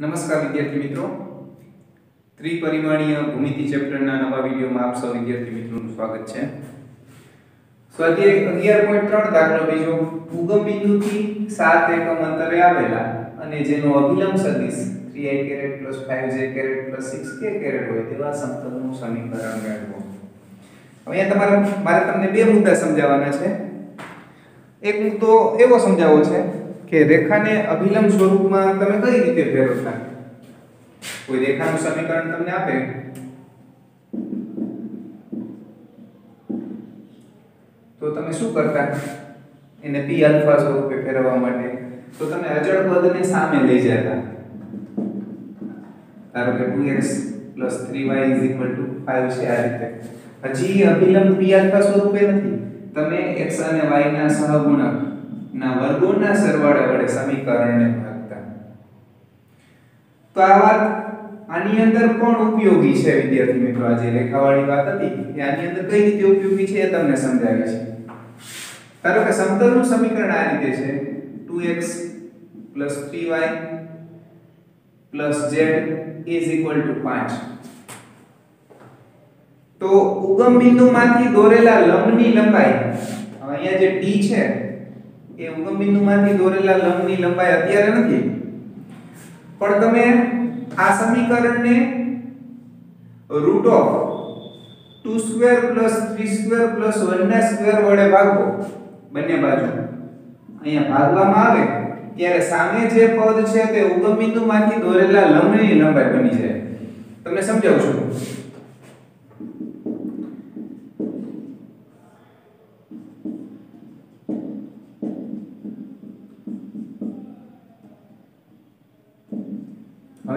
નમસ્કાર વિદ્યાર્થી મિત્રો. ત્રિપરિમાણીય ભૂમિતિ ચેપ્ટરના નવા વિડીયોમાં આપ સૌ વિદ્યાર્થી મિત્રોનું સ્વાગત છે. સ્વાધ્યાય અગિયાર પોઈન્ટ ત્રણ દાખલો બીજો. ઉગમ બિંદુથી સાત એકમ અંતરે આવેલા અને જેનો અભિલંબ સદિશ 3i caret 5j caret 6k caret હોય તેવા સમતલનું સમીકરણ મેળવો. હવે અહીંયા તમારે, મારે તમને બે મુદ્દા સમજાવવાના છે. એક મુદ્દો એવો સમજાવવો છે કે રેખાને અભિલંબ સ્વરૂપમાં તમે કઈ રીતે ફેરવતા કોઈ રેખાનું સમીકરણ તમને આપે? તો તમે શું કરતા? એને p આલ્ફા સ્વરૂપે ફેરવવા માટે. તો તમે અચળ પદને સામે લઈ જતા. ધારો કે 2x 3y 5 છે આ રીતે. હજી અભિલંબ p આલ્ફા સ્વરૂપે નથી. તમે x અને y ના સહગુણક ના વર્ગોના સરવાળા વડે સમીકરણને ભાગતા. તો આ વાત આની અંદર પણ ઉપયોગી છે, વિદ્યાર્થી મિત્રો? આ જે રેખાવાળી વાત હતી, એ આની અંદર કઈ રીતે ઉપયોગી છે એ તમને સમજાવી છે. ધારો કે સમતલનું સમીકરણ આ રીતે છે. 2x 3y z 5 તો ઉગમ બિંદુમાંથી દોરેલા લંબની લંબાઈ, હવે અહીંયા જે d છે એ ઉગમ બિંદુમાંથી દોરેલા લંબની લંબાઈ અત્યારે નથી. પણ તમે આ સમીકરણને રૂટ ઓફ 2 સ્ક્વેર 3 સ્ક્વેર 1 ના વડે ભાગો. બંને બાજુ. અહીંયા ભાગવામાં આવે ત્યારે સામે જે પદ છે તે ઉગમ બિંદુમાંથી દોરેલા લંબની લંબાઈ બની જાય. તમને સમજાવું છું?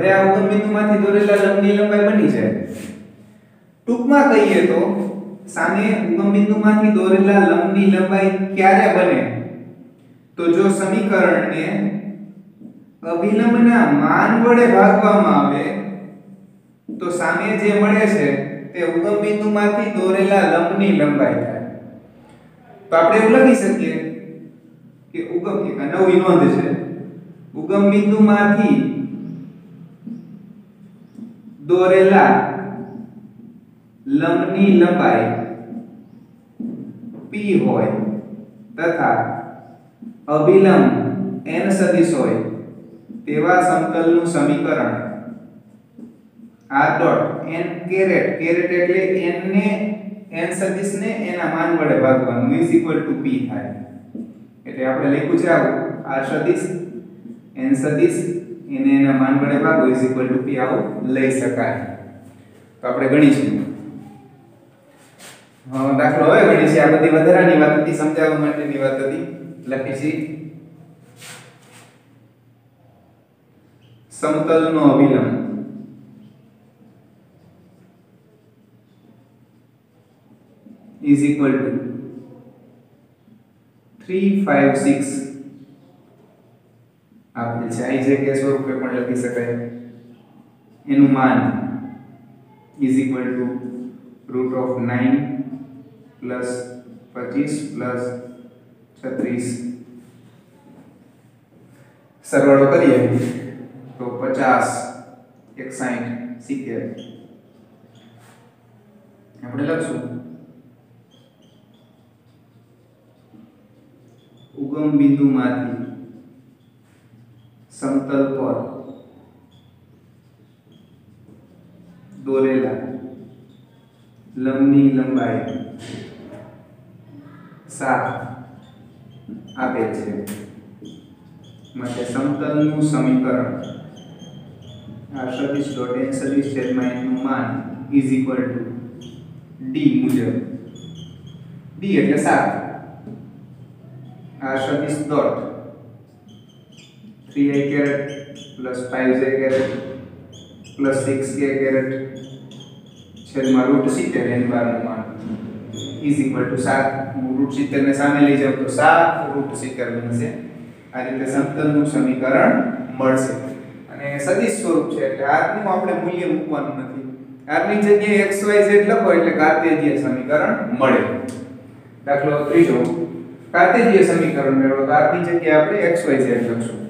હવે આ ઉગમ બિંદુમાંથી દોરેલા લંબની લંબાઈ બની છે ટૂંકમાં કહીએ તો સામે ઉગમ બિંદુમાંથી દોરેલા લંબની લંબાઈ ક્યારે બને? તો જો સમીકરણને અભિલંબના માન વડે ભાગવામાં આવે, તો સામે જે મળે છે તે ઉગમ બિંદુમાંથી દોરેલા લંબની લંબાઈ થાય. તો આપણે એવું લખી શકીએ કે ઉગમ એક નવી નોંધ છે. ઉગમ બિંદુમાંથી દોરેલા લંબની લંબાઈ p હોય તથા અભિલંબ n સદિશ હોય તેવા સમતલનું સમીકરણ. r dot n caret caret એટલે n ને, n સદિશને એના માન વડે ભાગવાનું, is equal to p થાય. એટલે આપણે લખ્યું છે આવું r સદિશ, n સદિશ એને એના માન વડે ભાગો ઇઝ ઇક્વલ ટુ p આવું, લઈ શકાય. તો આપણે ગણીશું. દાખલો હવે ગણી છે આ બધી વધારાની વાત હતી, સમજાવવા માટેની વાત હતી. લખી છે. સમતલનો અભિલંબ. is equal to 356 આપેલ છે આઈ જગ્યા સ્વરૂપે પણ લખી શકાય. એનું માન is equal to root of nine plus પચીસ પ્લસ છત્રીસ. સરવાળો કરીએ, તો 50 61 70 આપણે લખશું. ઉગમ બિંદુમાંથી સમતલ પર દોરેલા. લંબની લંબાઈ. સાત આપે છે. માટે સમતલનું સમીકરણ. આ સદિશ ડોટ એન સદિશ છેદમાં એનું માન ઇઝ ઇક્વલ ટુ ડી મુજબ. ડી એટલે સાત. આ સદિશ dot 3i caret 5j caret 6k caret છેદમાં રૂટ સિત્તેર એન બારનું માન ઇઝ ઇક્વલ ટુ સાત. રૂટ સિત્તેર ને સામે લઈ જાઉં તો સાત રૂટ સિત્તેર બનશે. આ રીતે સમતલનું સમીકરણ મળશે. અને સદિશ સ્વરૂપ છે એટલે r નું આપણે મૂલ્ય મૂકવાનું નથી. R ની જગ્યાએ xyz લખો એટલે કાર્તેજીય સમીકરણ મળે. દાખલો ત્રીજો. કાર્તેજીય સમીકરણ મેળવો તો r ની જગ્યાએ આપણે xyz લખશું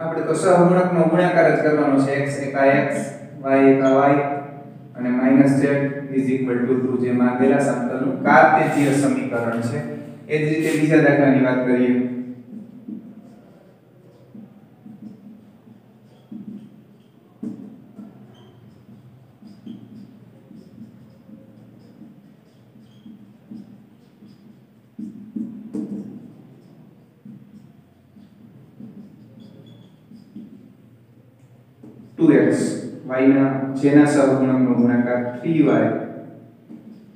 આપણે તો સહગુણકનો ગુણાકાર જ કરવાનો છે x એકા x, y એકા y, અને minus z is equal to two જે માંગેલા સમતલનું કાર્ટેશિય સમીકરણ છે. એ જ રીતે બીજા દાખલાની વાત કરીએ. વાયના, જેના સહગુણકનો ગુણાકાર 3y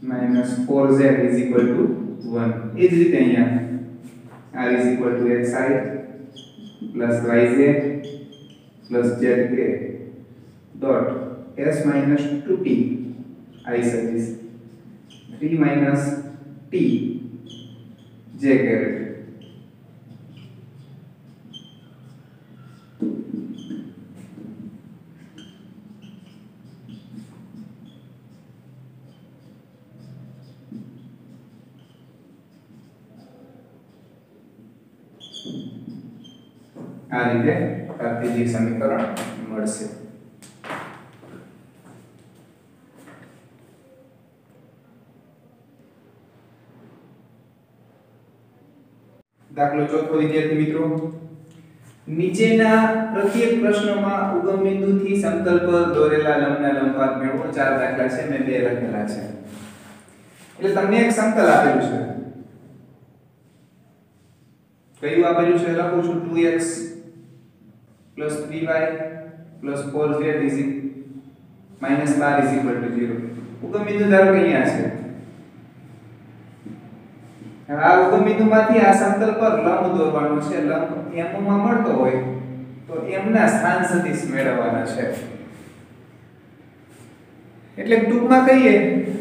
minus four z is equal to one એ જ રીતે અહીંયા r xi yz zk x s plus y z plus z k dot s minus two t i service three minus t j caret આ રીતે કાર્ટેશિય સમીકરણ મળશે. દાખલો ચોથો વિદ્યાર્થી મિત્રો. નીચેના પ્રત્યેક પ્રશ્નમાં ઉગમ બિંદુથી સમતલ પર દોરેલા લંબના લંબપાત મેળવો. ચાર દાખલા છે, મેં બે લખેલા છે. એટલે તમને એક સમતલ આપેલું છે. કયું આપેલું છે? લખું છું 2x 3y 4z is minus 12 is equal to 0 ઉગમ બિંદુ ધારો કે અહીંયા છે. હવે આ ઉગમ બિંદુમાંથી આ સમતલ પર લંબ દોરવાનો છે. લંબ m માં મળતો હોય તો m ના સ્થાન સદિશ મેળવવાના છે. એટલે ટૂંકમાં કહીએ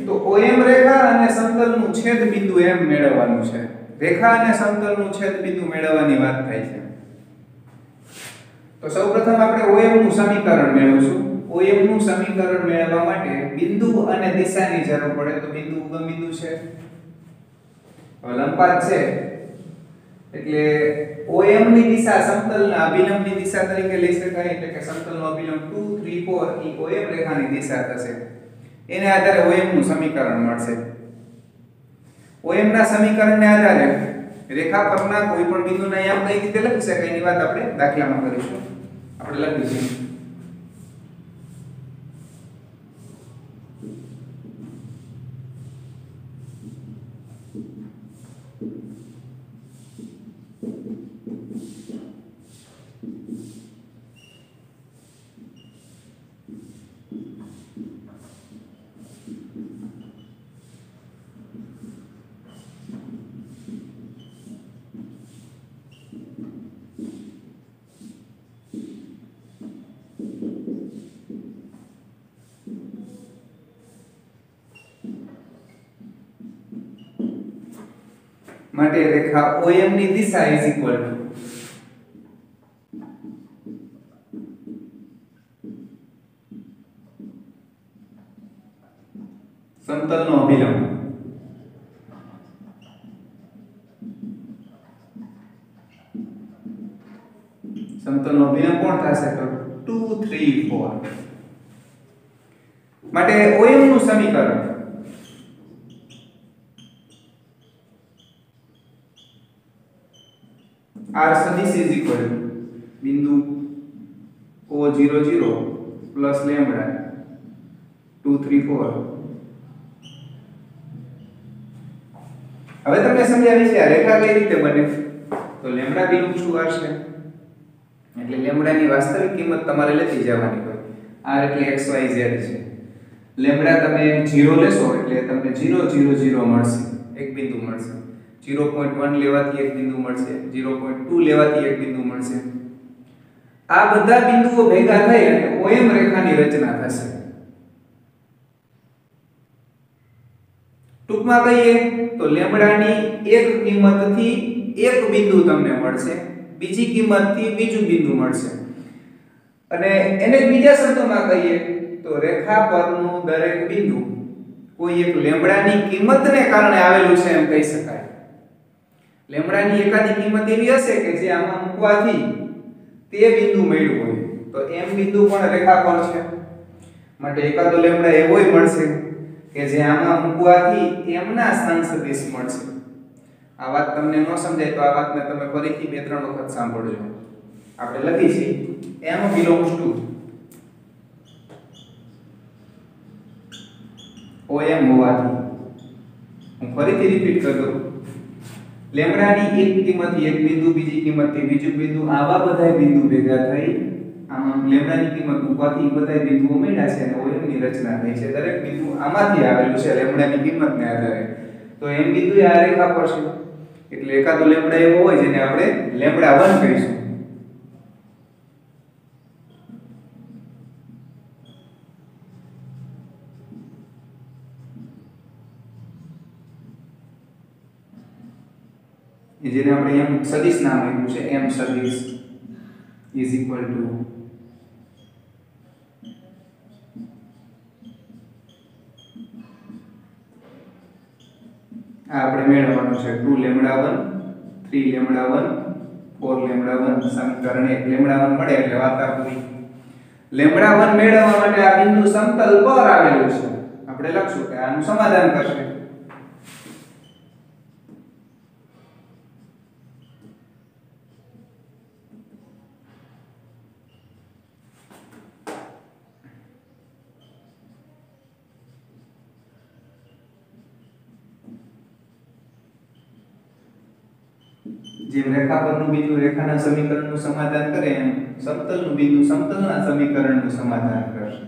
તો OM રેખા અને સમતલનું છેદ બિંદુ m મેળવવાનું છે. રેખા અને સમતલનું છેદ બિંદુ મેળવવાની વાત થાય છે. તો સૌપ્રથમ આપણે OM નું સમીકરણ મેળવશું. OM નું સમીકરણ મેળવવા માટે બિંદુ અને દિશાની જરૂર પડે. તો બિંદુ ઉગમ બિંદુ છે? લંબપાત છે. એટલે OM ની દિશા સમતલના અભિલંબની દિશા તરીકે લઈ શકાય. એટલે કે સમતલનો અભિલંબ 2 3 4 ઈ OM રેખાની દિશા થશે. એને આધારે OM નું સમીકરણ મળશે. OM ના સમીકરણને આધારે રેખા પરના કોઈ પણ બિંદુને કઈ રીતે લખી શકાય એની વાત આપણે દાખલામાં કરીશું. આપણે લખીશું માટે રેખા OM ની દિશા ઇઝ ઇક્વલ ટુ સમતલનો અભિલંબ સમતલનો અભિલંબ કોણ થશે તો 2 3 4 માટે OM નું સમીકરણ r સદિશ is બિંદુ ઓ બિંદુ O00 plus lambda two three four હવે તમને સમજાવી છે આ રેખા કઈ રીતે બને? તો લેમડા બી નું શું એટલે લેમડાની વાસ્તવિક કિંમત તમારે લેતી જવાની હોય. આર એટલે એક્સ વાય ઝેડ છે. લેમડા તમે 0 લેશો એટલે તમને 0 0 0 મળશે. એક બિંદુ મળશે. 0.1 લેવાથી એક બિંદુ મળશે 0.2 લેવાથી એક બિંદુ મળશે. આ બધા બિંદુઓ ભેગા થઈ અને OM રેખાની રચના થશે. ટૂંકમાં કહીએ તો લેમ્બડાની એક કિંમતથી એક બિંદુ તમને મળશે, બીજી કિંમતથી બીજું બિંદુ મળશે. અને એને બીજા શબ્દોમાં કહીએ તો રેખા પરનું દરેક બિંદુ કોઈ એક લેમ્બડાની કિંમતને કારણે આવેલું છે એમ કહી શકાય. લેમ્બડાની એકાદી કિંમત એવી હશે કે જે આમાં મૂકવાથી તે બિંદુ મળ્યું હોય. તો m બિંદુ પણ રેખા પર છે. માટે એકાદો લેમ્ડા એવોય મળશે કે જે આમાં મૂકવાથી m ના સ્થાન સદિશ મળશે. આ વાત તમને ન સમજાય તો આ વાતને તમે ફરીથી બે ત્રણ વખત સાંભળજો. આપણે લખી છીએ m belongs ઓ એમ હોવાથી. હું ફરીથી રિપીટ કરી લેમ્ડાની એક કિંમતથી એક બિંદુ, બીજી કિંમતથી બીજું બિંદુ, આવા બધા બિંદુ ભેગા થઈ આમાં લેમ્ડાની કિંમત મૂકવાથી બધા બિંદુઓ મળ્યા છે અને ઓએમની રચના થઈ છે. દરેક બિંદુ આમાંથી આવેલું છે લેમ્ડાની કિંમતને આધારે. તો એમ બિંદુ આ રેખા પર છે. એટલે એકાદો લેમ્ડા એવો હોય જેને આપણે લેમ્ડા 1 કહીશું. જેને આપણે એમ સદિશ નામ આપ્યું છે, એમ સદિશ ઇઝ ઇક્વલ ટુ આ આપણે મેળવવાનું છે 2 લેમ્ડા 1 3 લેમ્ડા 1 4 લેમ્ડા 1 સમીકરણ 1 લેમ્ડા 1 મળે એટલે વાત પૂરી લેમ્ડા 1 મેળવવા માટે આ બિંદુ સમતલ પર આવેલું છે. આપણે લખશું કે આનું સમાધાન કરશે. રેખા બિંદુ રેખાના સમીકરણનું સમાધાન કરે એમ સમતલનું બિંદુ સમતલના સમીકરણનું સમાધાન કરશે.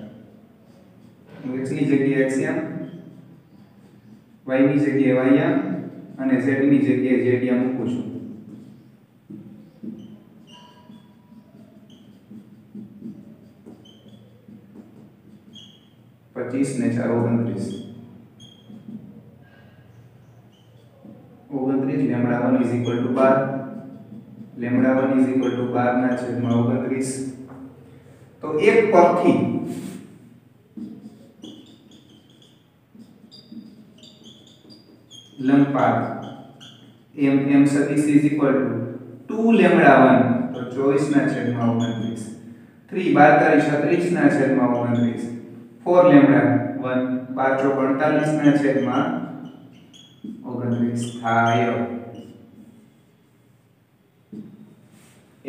x ની જગ્યાએ x યામ y ની જગ્યાએ y યામ અને z ની જગ્યાએ z યામ મૂકું છું. પચીસ ને ચાર, ઓગણત્રીસ. ઓગણત્રીસ lambda one is equal to bar. Lambda one is equal to બાર ના છેદમાં ઓગણત્રીસ. તો એક પરથી લંબપાત એમ એમ સદિશ ઇઝ ઇક્વલ ટુ 2 લેમડા 1 તો 24 ના છેદમાં 29 3 12 તારી 36 ના છેદમાં 29 4 લેમડા 1 12 ચોક 48 ના છેદમાં 29 થાય.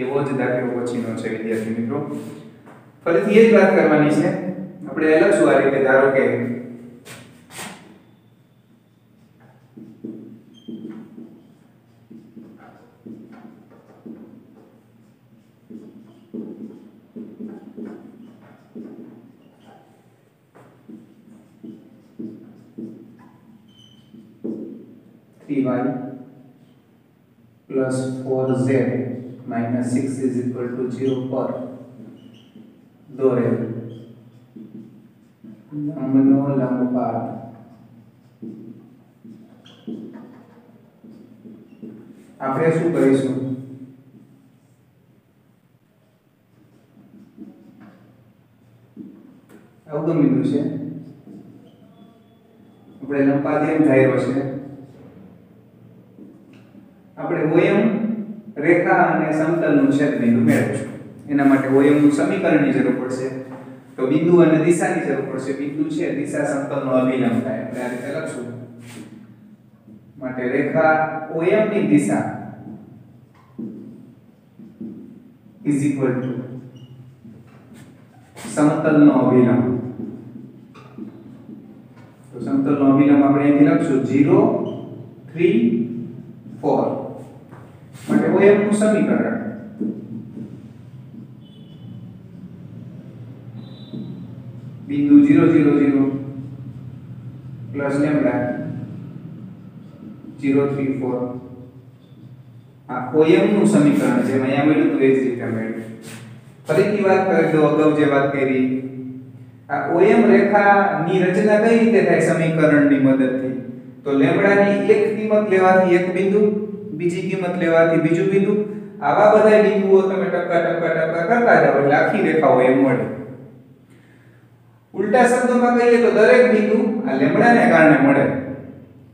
એવો જ દાખલો પછીનો છે, વિદ્યાર્થી મિત્રો. ફરીથી એ જ વાત કરવાની છે. આપણે લખશું આ રીતે? ધારો કે plus four z. minus 6 is equal to zero પર દોરેલ લંબનો લંબપાત આપણે શું કરીશું? અવગમ બિંદુ છે. આપણે લંબાત એમ ધાર્યો છે. આપણે OM રેખા અને સમતલનું છેદબિંદુ મેળવીશું એના માટે OM નું સમીકરણની જરૂર પડશે. તો બિંદુ અને દિશાની જરૂર પડશે. બિંદુ છે, દિશા સમતલનો અભિલંબ થાય. એટલે આ રીતે લખશું. માટે રેખા OM ની દિશા ઇઝ ઇક્વલ ટુ સમતલનો અભિલંબ તો સમતલનો અભિલંબ આપણે અહીંથી લખશું. 0 3 4 માટે OM નું સમીકરણ બિંદુ 0 0 0 પ્લસ લેમ્ડા 0 3 4 આ OM નું સમીકરણ છે અહીંયા મળ્યું હતું એ જ રીતે મળ્યું ફરીથી વાત કરી દો અગાઉ જે વાત કરી આ OM રેખાની રચના કઈ રીતે થાય સમીકરણની મદદથી તો લેમડાની એક કિંમત લેવાથી એક બિંદુ બીજી કિંમત લેવાથી બીજું બિંદુ આવા બધા બિંદુઓ તમે ટપકા ટપકા ટપકા કરતા જાઓ એટલે આખી રેખાઓ એમ મળે. ઉલટા શબ્દોમાં કહીએ તો દરેક બિંદુ આ લેમડાને કારણે મળે.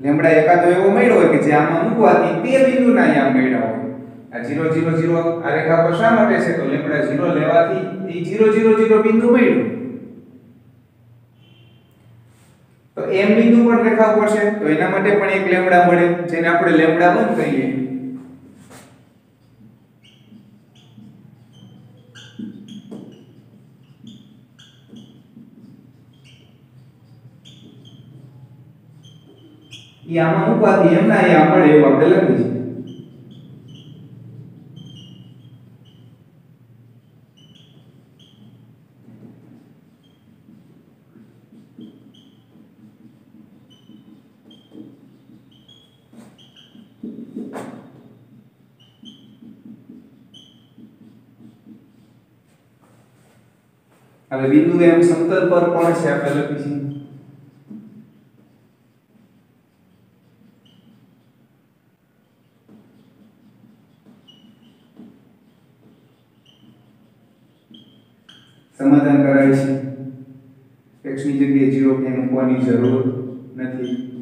લેમડા એકાદો એવો મળ્યો હોય કે જે આમાં મૂકવાથી તે બિંદુના અહીંયા મળ્યા હોય. આ 0 0 0 આ રેખા પર શા માટે છે? તો લેમડા 0 લેવાથી એ 0 0 0 બિંદુ મળ્યું. તો m બિંદુ પણ રેખા ઉપર છે તો એના માટે પણ એક લેમ્બડા મળે, જેને આપણે લેમ્બડા 1 કહીએ. ઈ આમાં મૂકવાથી એમના એ આપણે એવું લખી છે હવે બિંદુ એમ સમતલ પર પણ છે આપણે લખી છે સમાધાન કરાય છે x ની જગ્યાએ 0 કે મૂકવાની જરૂર નથી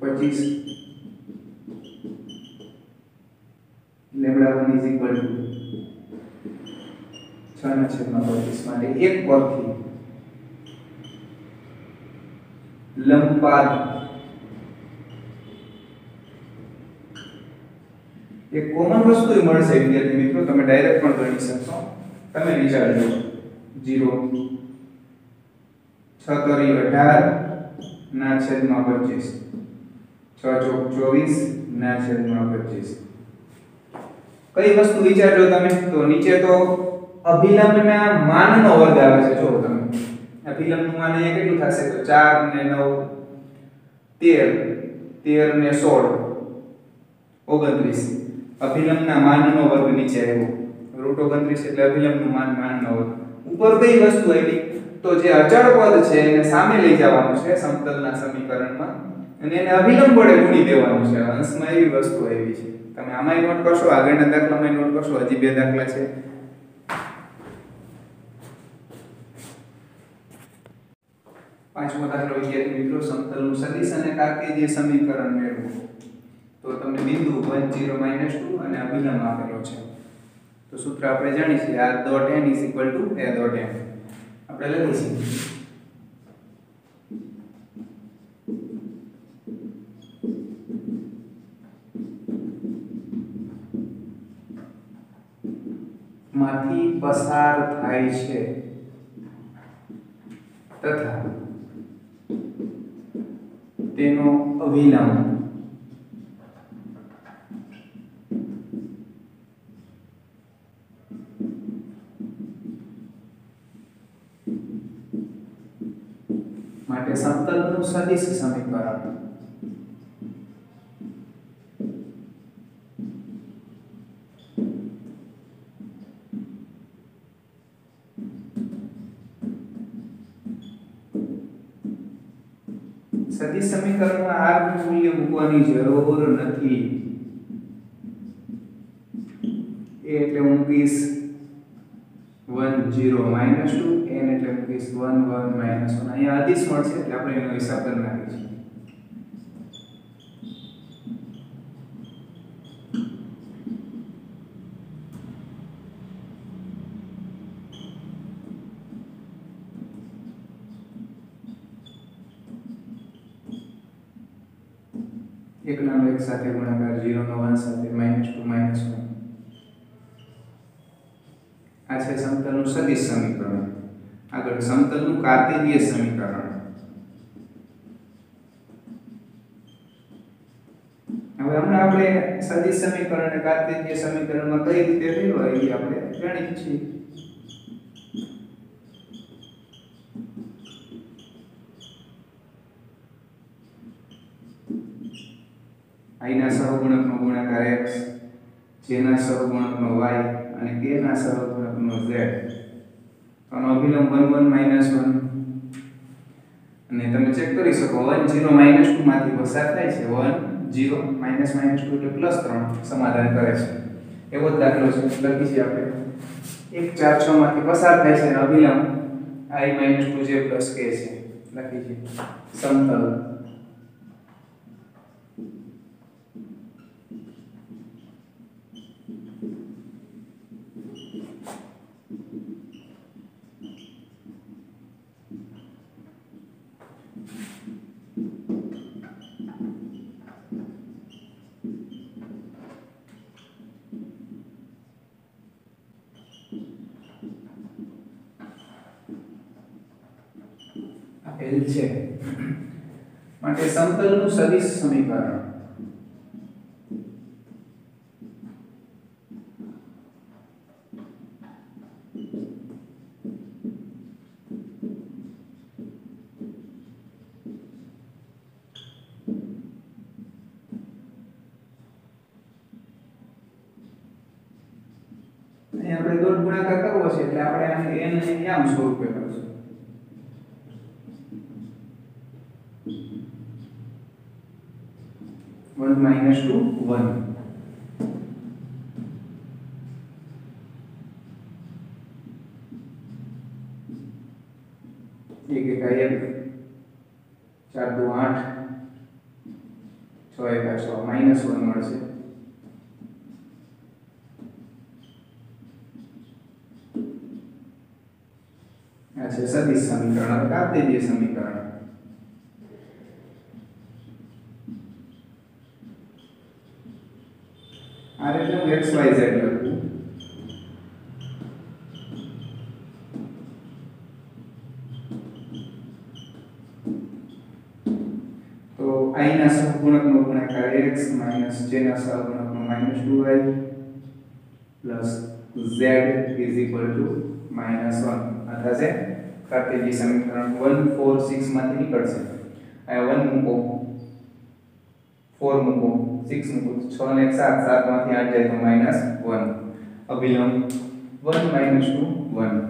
પચીસ lambda one is equal to છ ના છેદમાં પચીસ એક પરથી લંબપાદ એક કોમન વસ્તુ મળશે વિદ્યાર્થી મિત્રો, તમે ડાયરેક્ટ પણ ગણી શકશો. તમે વિચારજો 0 છ તરી 18 ના છેદમાં 25 છ ચોક 24 ના છેદમાં 25 કઈ વસ્તુ વિચારજો તમે? તો નીચે તો અભિલંબના માનનો વર્ગ આવે છે. જો તમે અભિલંબનું માન અહીંયા કેટલું થશે? તો 4 ને 9 13 13 ને 16 29 અભિલંબના માનનો વર્ગ નીચે આવ્યો રૂટ 29 એટલે અભિલંબનું માન માનનો વર્ગ. ઉપર કઈ વસ્તુ આવી? તો જે અચળ પદ છે એને સામે લઈ જવાનું છે સમતલના સમીકરણમાં. અને એને અભિલંબ વડે ગુણી દેવાનું છે. અંશમાં એવી વસ્તુ આવી છે. તમે આમાંય નોટ કરશો, આગળના દાખલામાં નોટ કરશો, હજી બે દાખલા છે. પાંચમો દાખલો વિદ્યાર્થી મિત્રો સમતલનું સદિશ અને કાર્તેજ્ય સમીકરણ મેળવો. તો તમને બિંદુ 1 0 2 અને અભિલંબ આપેલો છે. તો સૂત્ર આપણે જાણીએ છીએ r dot n a dot n. આપણે છીએ માંથી પસાર થાય છે. તથા તેનો અવિલંબ માટે સમતલનું સદિશ સમીકરણ સદિશ સમીકરણમાં r નું મૂલ્ય મૂકવાની જરૂર નથી a એટલે મૂકીશ 1 0 minus 2 n એટલે મૂકીશ 1 1 minus 1 અહીંયા અદિશ મળશે એટલે આપણે એનો હિસાબ કરી નાખીશું એક સાથે ગુણાકાર ઝીરોનો વન સાથે માઇનસ ટુ માઇનસ વન આ છે સમતલનું સદિશ સમીકરણ. આગળ સમતલનું કાર્તેજ્ય સમીકરણ. હવે હમણાં આપણે સદિશ સમીકરણ અને કાર્તેજ્ય સમીકરણમાં કઈ રીતે રહ્યો એ આપણે જાણીએ છીએ. I ના સહગુણકનો ગુણાકાર x j ના સહગુણકનો y અને k ના સહગુણકનો z તો આનો અભિલંબ 1 1 1 અને તમે ચેક કરી શકો 1 0 2 માંથી પસાર થાય છે. 1 0 2 એટલે પ્લસ 3 સમાધાન કરે છે. એવો જ દાખલો છે. લખી છે આપણે. એક, ચાર, છ માંથી પસાર થાય છે અને અભિલંબ i minus two j plus k છે. લખી છે. સમતલ. આપેલ છે. માટે સમતલનું સદિશ સમીકરણ. આપણે દોઢ ગુણાકાર કરવો છે, એટલે આપણે આને n અને યામ સ્વરૂપે કરશું? Minus one. એક एक એક ચાર आठ આઠ. છ माइनस वन માઇનસ વન મળશે. આ છે સદિશ સમીકરણ. હવે કાર્તેજીય સમીકરણ આ y z. લખું તો i ના સહગુણકનો ગુણાકાર x j ના સહગુણકનો -2y z is equal to -1 આ થશે કાર્તેજી સમીકરણ 1 4 6 માંથી નીકળશે. આ 1 મૂકો. 4 મૂકો. 6 મૂકો 6 ને 7 7 માંથી 8 જાય તો -1 અભિલંબ. 1 2 1